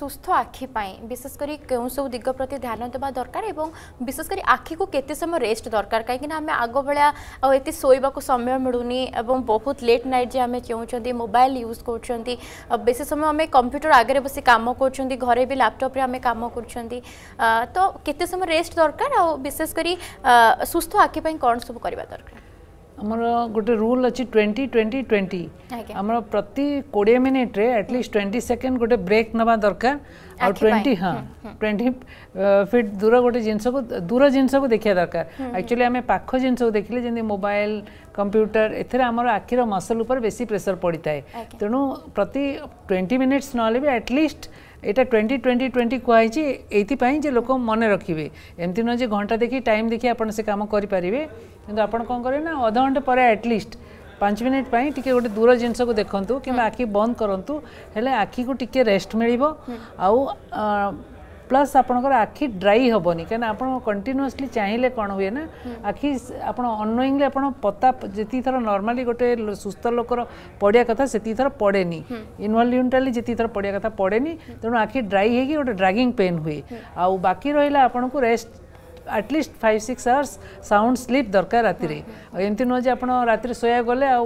सुस्थ आखिपाई विशेषकर क्यों सब दिग प्रति ध्यान देवा दरकार विशेषकर आखि को के समय रेस्ट दरकार कहीं आम आग भाया शोवाक समय मिलूनी बहुत लेट नाइट जे आम चेहूँ मोबाइल यूज कर बेस समय आम कंप्यूटर आगे बस कम कर घर भी लैपटप्रे कम कर तो के समय रेस्ट दरकार आशेषकर सुस्थ आखिपाई कौन सब करवा दरकार आमर गोटे रूल अच्छे ट्वेंटी ट्वेंटी ट्वेंटी आम प्रति कोड़े मिनिट्रे एटलिस्ट ट्वेंटी सेकेंड गोटे ब्रेक नवा दरकार आउ ट्वेंटी हाँ ट्वेंटी फिट दूर गोटे जिनस दूर जिनस को देखा दरकार एक्चुअली आम पाख जिन देखिले जमी मोबाइल कंप्यूटर एथेर आम आखिर मसल उपर बेसी प्रेसर पड़ता है तेणु प्रति ट्वेंटी मिनिट्स ना भी एटलिस्ट এটা টোয়েন্টি টোয়েন্টি টোয়েন্টি কুহাইছি এইপাই যে লোক মনে রাখবে এমতি নয় যে ঘণ্টা দেখি টাইম দেখি আপনার সে কাম করে পারে কিন্তু আপনার কম করেন না অধঘণ্টা পরে আটলিস্ট পাঁচ মিনিট পাই টিকে গোটে দূর জিনিস দেখুন কিংবা আখি বন্ধ করতু হলে আখিকে টিকি রেস্ট মিলব আউ ପ୍ଲସ୍ ଆପଣଙ୍କର ଆଖି ଡ୍ରାଇ ହେବନି କାହିଁକିନା ଆପଣ କଣ୍ଟିନ୍ୟୁଅସ୍ଲି ଚାହିଁଲେ କ'ଣ ହୁଏ ନା ଆଖି ଆପଣ ଅନୋଇଂଲି ଆପଣ ପତା ଯେତିକି ଥର ନର୍ମାଲି ଗୋଟେ ସୁସ୍ଥ ଲୋକର ପଡ଼ିଆ କଥା ସେତିକି ଥର ପଡ଼େନି ଇନଭଲ୍ୟୁଣ୍ଟାଲି ଯେତିକି ଥର ପଡ଼ିଆ କଥା ପଡ଼େନି ତେଣୁ ଆଖି ଡ୍ରାଇ ହେଇକି ଗୋଟେ ଡ୍ରାଗିଂ ପେନ୍ ହୁଏ ଆଉ ବାକି ରହିଲା ଆପଣଙ୍କୁ rest at least five six hours sound sleep ଦରକାର ରାତିରେ ଆଉ ଏମିତି ନୁହଁ ଯେ ଆପଣ ରାତିରେ ଶୋଇବା ଗଲେ ଆଉ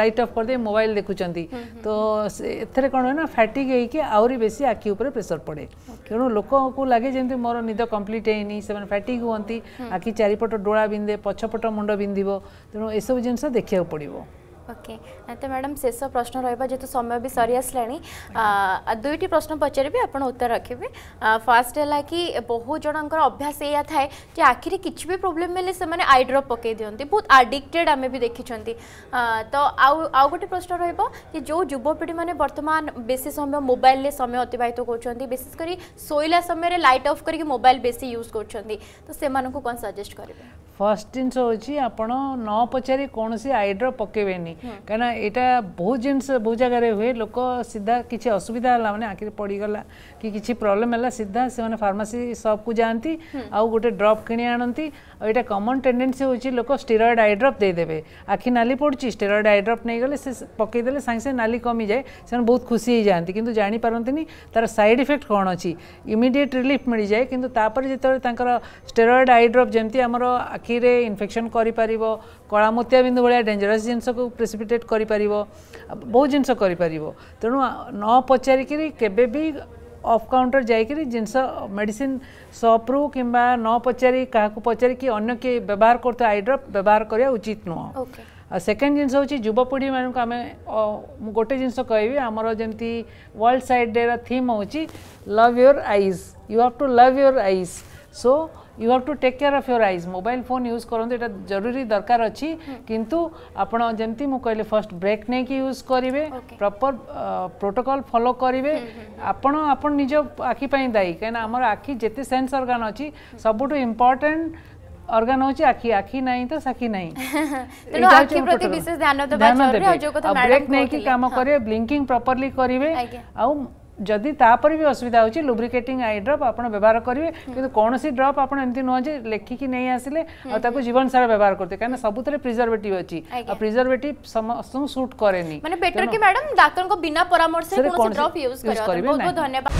ଲାଇଟ୍ ଅଫ୍ କରିଦେଇ ମୋବାଇଲ ଦେଖୁଛନ୍ତି ତ ଏଥିରେ କ'ଣ ହୁଏ ନା ଫ୍ୟାଟିକ୍ ହେଇକି ଆହୁରି ବେଶୀ ଆଖି ଉପରେ ପ୍ରେସର ପଡ଼େ ତେଣୁ ଲୋକଙ୍କୁ ଲାଗେ ଯେମିତି ମୋର ନିଦ କମ୍ପ୍ଲିଟ୍ ହେଇନି ସେମାନେ ଫ୍ୟାଟିକ୍ ହୁଅନ୍ତି ଆଖି ଚାରିପଟ ଡୋଳା ବିନ୍ଧେ ପଛପଟ ମୁଣ୍ଡ ବିନ୍ଧିବ ତେଣୁ ଏସବୁ ଜିନିଷ ଦେଖିବାକୁ ପଡ଼ିବ ओके तो मैडम शेष प्रश्न रहा जेहतु समय भी सरी आसला दुईट प्रश्न पचारे आप उत्तर रखिए फास्ट है कि बहुत जनकर अभ्यास या थाए जे आखिरी किसी भी प्रोब्लेम हेल्ले से आई ड्रप पकई दिखती बहुत आडिक्टेड आम भी देखी तो आउ गोटे प्रश्न रो जो युवपीढ़ी मैंने बर्तमान बेस समय मोबाइल समय अतिबाहित करशेषकर शोला समय लाइट अफ करके मोबाइल बेस यूज कर तो से कौन सजेस्ट करेंगे ଫାର୍ଷ୍ଟ ଜିନିଷ ହେଉଛି ଆପଣ ନ ପଚାରି କୌଣସି ଆଇଡ୍ର ପକାଇବେନି କାହିଁକିନା ଏଇଟା ବହୁତ ଜିନିଷ ବହୁତ ଜାଗାରେ ହୁଏ ଲୋକ ସିଧା କିଛି ଅସୁବିଧା ହେଲା ମାନେ ଆଖିରେ ପଡ଼ିଗଲା କି କିଛି ପ୍ରୋବ୍ଲେମ୍ ହେଲା ସିଧା ସେମାନେ ଫାର୍ମାସି ସପ୍କୁ ଯାଆନ୍ତି ଆଉ ଗୋଟେ ଡ୍ରପ୍ କିଣି ଆଣନ୍ତି ଆଉ ଏଇଟା କମନ୍ ଟେଣ୍ଡେନ୍ସି ହେଉଛି ଲୋକ ଷ୍ଟେରଏଡ୍ ଆଇ ଡ୍ରପ୍ ଦେଇଦେବେ ଆଖି ନାଲି ପଡ଼ୁଛି ଷ୍ଟେରଏଡ୍ ଆଇ ଡ୍ରପ୍ ନେଇଗଲେ ସେ ପକାଇଦେଲେ ସାଙ୍ଗେ ସାଙ୍ଗେ ନାଲି କମିଯାଏ ସେମାନେ ବହୁତ ଖୁସି ହେଇଯାଆନ୍ତି କିନ୍ତୁ ଜାଣିପାରନ୍ତିନି ତାର ସାଇଡ଼୍ ଇଫେକ୍ଟ କ'ଣ ଅଛି ଇମିଡ଼ିଏଟ୍ ରିଲିଫ୍ ମିଳିଯାଏ କିନ୍ତୁ ତାପରେ ଯେତେବେଳେ ତାଙ୍କର ଷ୍ଟେରଏଡ୍ ଆଇ ଡ୍ରପ୍ ଯେମିତି ଆମର ଆଖି आखिरे इनफेक्शन कर बिंदु भाया डेजरस जिनस को प्रेसीपिटेट कर बहुत जिनस तेणु न पचारिकी अफ काउंटर जा जिन मेडिसीन सप्रु कि न पचार पचारिक अग किए व्यवहार कर आईड्रप व्यवहार करवा उचित नुह सेकेंड जिनस जुवपीढ़ी मानक आम गोटे जिनस कहि आमर जमी वर्ल्ड सैड डे रीम हो love your eyes you have to love your eyes so you have to take care of your eyes mobile phone use করতে এটা জরুরি দরকার অছি কিন্তু আপনার যেমতি মু কইলে ফার্স্ট ব্রেক নেকি ইউজ করিবে প্রপর প্রোটোকল ফলো করিবে আপন আপন নিজ আখি পাই দায়ী কেন আমার আখি যেতে সেন্স অর্গান অছি সবুঠু ইম্পর্টেন্ট ଅର୍ଗାନ ହେଉଛି ଆଖି ଆଖି ନାହିଁ ତ ସାକ୍ଷୀ ନାହିଁ ଧ୍ୟାନ ଦେବେ ବ୍ରେକ୍ ନେଇକି କାମ କରିବେ ବ୍ଲିଙ୍କିଂ ପ୍ରପରଲି କରିବେ ଆଉ ଯଦି ତାପରେ ବି ଅସୁବିଧା ହେଉଛି ଲୁବ୍ରିକେଟିଂ ଆଇ ଡ୍ରପ୍ ଆପଣ ବ୍ୟବହାର କରିବେ କିନ୍ତୁ କୌଣସି ଡ୍ରପ୍ ଆପଣ ଏମିତି ନୁହଁ ଯେ ଲେଖିକି ନେଇ ଆସିଲେ ଆଉ ତାକୁ ଜୀବନସାରା ବ୍ୟବହାର କରୁଥିବେ କାହିଁକିନା ସବୁଥିରେ ପ୍ରିଜର୍ଭେଟିଭ୍ ଅଛି ଆଉ ପ୍ରିଜର୍ଭେଟିଭ୍ ସମସ୍ତଙ୍କୁ ସୁଟ୍ କରେନି ମାନେ ବେଟର କି ମ୍ୟାଡମ୍ ଡାକ୍ତରଙ୍କ ବିନା ପରାମର୍ଶରେ କୌଣସି ଡ୍ରପ୍ ୟୁଜ୍ କରିବା ବହୁତ ବହୁତ ଧନ୍ୟବାଦ